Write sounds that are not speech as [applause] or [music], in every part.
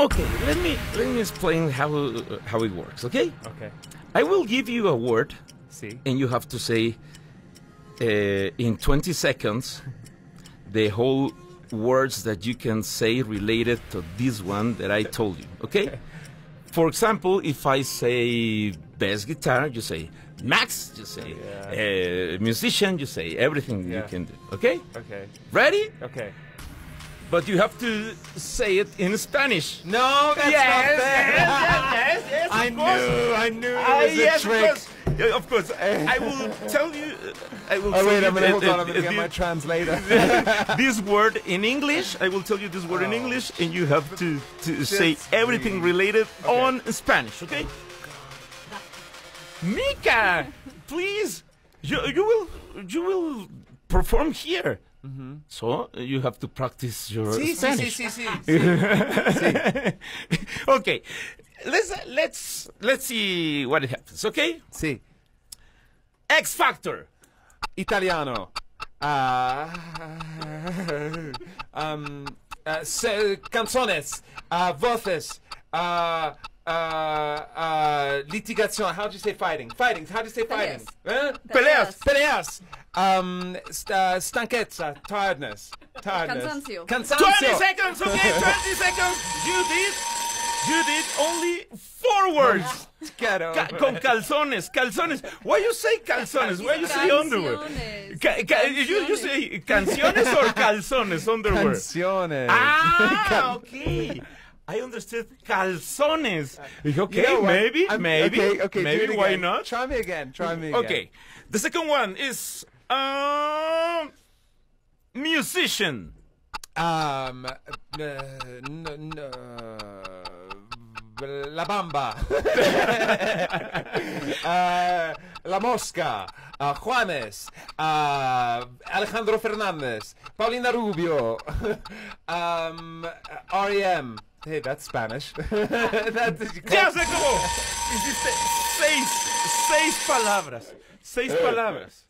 Okay, let me let me explain how uh, how it works. Okay, Okay. I will give you a word, See. and you have to say uh, in 20 seconds the whole words that you can say related to this one that I told you. Okay. For example, if I say bass guitar, you say Max. You say uh, musician. You say everything you can do. Okay. Okay. Ready? Okay. But you have to say it in Spanish. No, that's yes, not fair. yes, yes, yes, I of course. knew. I knew it Ah, was a yes, trick. Of course. Yeah, of course. I will tell you. I will Oh wait, you I'm gonna hold the- on. I'm gonna get my translator. [laughs] this word in English. I will tell you this word in Oh. English, and you have to, to say everything really- related on Spanish. Okay? Mika, [laughs] please. You you will you will perform here. So uh, you have to practice your Sí, sí, sí, Spanish. sí, sí. [laughs] [laughs] okay, let's let's let's see what happens. Okay, Sí. X Factor. Italiano. Ah, [laughs] um, uh, se- canzones. Uh, voces. Uh, uh, uh, litigación. How do you say fighting? Fighting. How do you say fighting? Eh? Peleas. Peleas. Um, st- uh, stanchezza. Tiredness. Tiredness. Cansancio. Cansancio. 20 seconds, okay, [laughs] 20 seconds. You did, you did only four words. Get over Ca- con calzones, calzones. Why you say calzones? Why you say underwear? Canciones. Ca- ca- you, you say canciones or calzones, underwear? Canciones. Ah, [laughs] okay. I understood calzones. Dije, Okay, You know maybe, I'm- maybe, okay, okay, maybe. Why not? Try me again. Try me again. Okay. The second one is um musician. Um, n- uh, La Bamba. uh, [laughs] La Mosca. Uh, Juanes. Uh, Alejandro Fernandez. Paulina Rubio. [laughs] um, REM. Hey, that's Spanish. [laughs] That Ya se acabó. Hiciste seis, seis palabras. Seis palabras.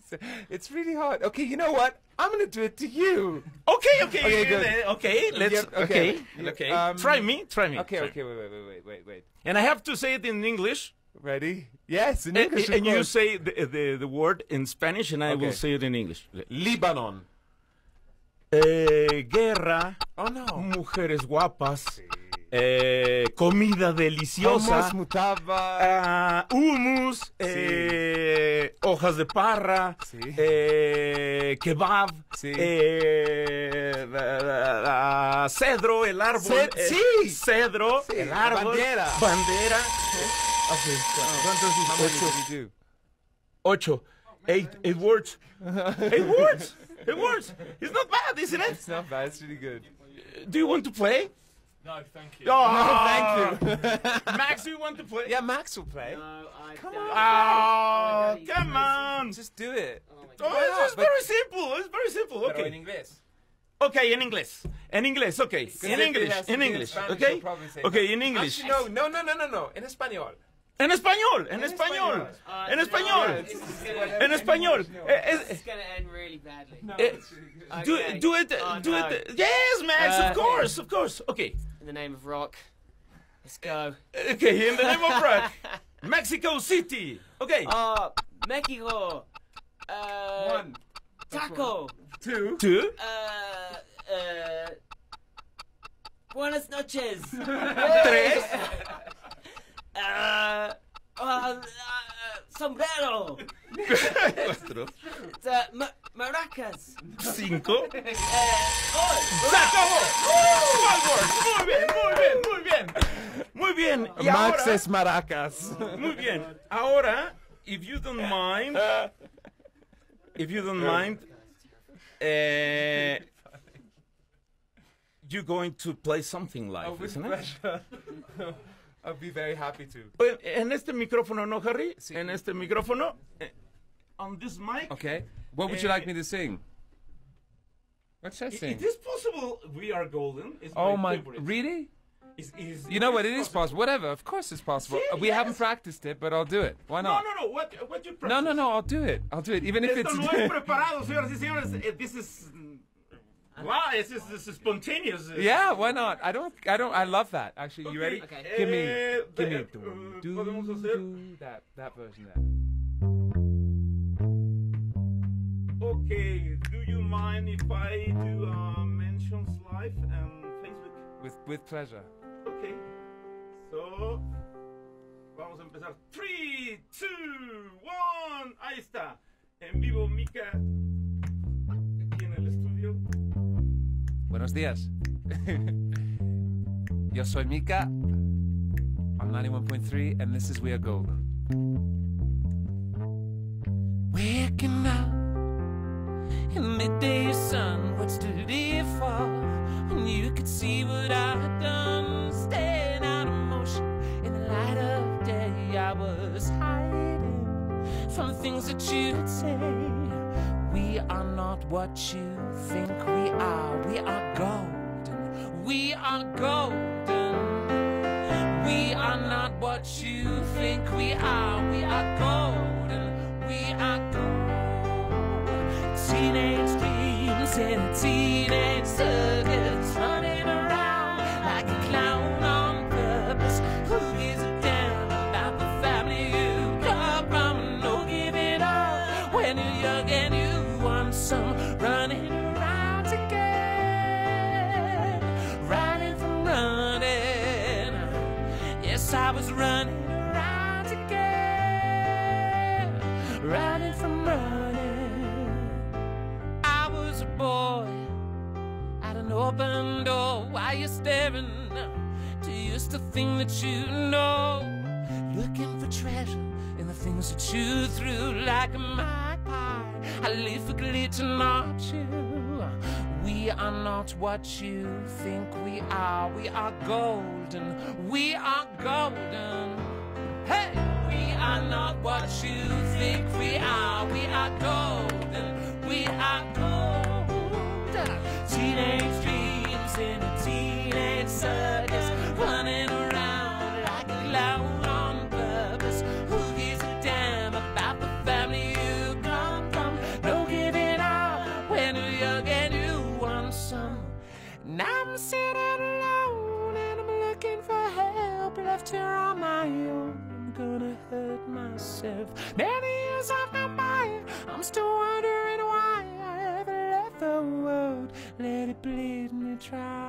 It's really hard. Okay, you know what? I'm gonna do it to you. Okay, okay, Okay, good. uh, okay. Let's Yep, okay, okay. okay. Um, try me, try me. Okay, try okay, me. wait, wait, wait, wait, wait, wait. And I have to say it in English, Ready? Yes, in and, English. of and you say the, the the word in Spanish, and I will say it in English. Libanon. Eh, guerra, Oh no. mujeres guapas, eh, comida deliciosa. Hummus, mutaba. Ah, hummus, eh, hojas de parra, Sí. eh, kebab, Sí. eh, la- cedro, el árbol. Ce- eh, sí. Cedro, Sí, el árbol. bandera. Bandera. Okay, ¿cuántos oh. How many Ocho. did you do? Ocho. Eight, eight words. eight words. Eight words. It's not bad, isn't it? It's not bad. It's really good. Do you want to play? No, thank you. Oh, Thank you. [laughs] Max, do you want to play? yeah, Max will play. No, I Come don't. Oh, oh, come on. Just do it. Oh, Why oh, it's just very simple. It's very simple. Pero en Okay. Okay, in English. In English, okay. In English. In English. Okay. you'll probably say Okay, in English. No, no, no, no, no, no. En español. En español. En español. En español. Gonna, En español. Eh, eh, this is gonna end really badly. eh, Do Okay. do it. Oh, Do it. Yes, Max. Uh, Of course. Of course. Okay. In the name of rock, let's go. Okay. In the name of rock, [laughs] Mexico City. Okay. Uh, Mexico. Uh, One. Taco. Two. Two. Uh, uh, buenas noches. [laughs] Tres. [laughs] Uh, uh, uh, sombrero. Cuatro. Uh, ma- maracas. Cinco. [laughs] Uh, oh, ¡Se acabó! One. Muy bien, muy bien, muy bien. Muy bien. Y Max ahora, es maracas. muy bien. Ahora, if you don't mind, if you don't mind, eh, you're going to play something live, Oh, isn't it? I'll be very happy to. Oye, En este micrófono, ¿no, Harry? Sí. En este micrófono. eh, On this mic. Okay. What would you like me to sing? What should I I- sing? It is possible. We are golden. Is Oh my! favorite. Really? Is- is- You know what? It is possible. Whatever. Of course, it's possible. See? We haven't practiced it, but I'll do it. Why not? no, no. No. What, what you No, practice? no, no. I'll do it. I'll do it, even if Esto it's. no [laughs] es preparado, señoras y señores. Eh, This is Wow, it's just this is spontaneous. Yeah, why not? I don't. I don't. I love that. Actually, you ready? Okay. Give me. Eh, Give me. eh, Do, eh, do, do, that. That version there. Okay, do you mind if I do uh, mentions live and Facebook? With with pleasure. Ok. So, vamos a empezar. 3, 2, 1. Ahí está. En vivo, Mika. Buenos días. [laughs] Yo soy Mika. I'm 91.3, and this is We Are Golden. Waking up in midday sun, what's to live for? When you could see what I'd done, staying out of motion in the light of day. I was hiding from things that you'd say. We are not what you think we are. We are golden. We are golden. We are not what you think we are. We are golden. We are gold. Teenage dreams in a teenage from running. I was a boy at an open door. Why you staring? Do you still think that you know? Looking for treasure in the things that you threw like a magpie. I live for glitter, not you. We are not what you think we are. We are golden. We are golden. Many years have gone by, I'm still wondering why I ever left the world. Let it bleed me dry.